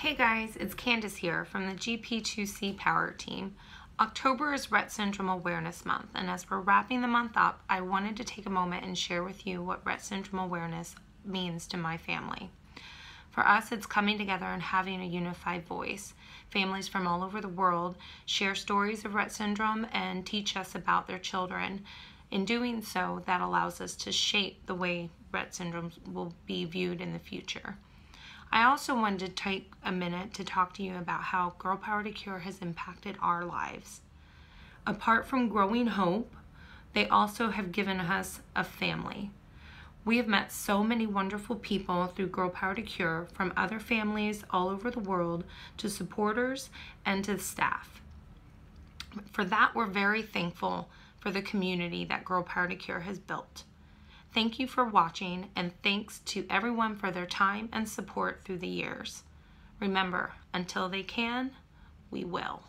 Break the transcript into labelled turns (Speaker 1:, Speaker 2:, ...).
Speaker 1: Hey guys, it's Candice here from the GP2C Power Team. October is Rett Syndrome Awareness Month, and as we're wrapping the month up, I wanted to take a moment and share with you what Rett Syndrome awareness means to my family. For us, it's coming together and having a unified voice. Families from all over the world share stories of Rett syndrome and teach us about their children. In doing so, that allows us to shape the way Rett syndrome will be viewed in the future. I also wanted to take a minute to talk to you about how Girl Power to Cure has impacted our lives. Apart from growing hope, they also have given us a family. We have met so many wonderful people through Girl Power to Cure, from other families all over the world to supporters and to staff. For that, we're very thankful for the community that Girl Power to Cure has built. Thank you for watching and thanks to everyone for their time and support through the years. Remember, until they can, we will.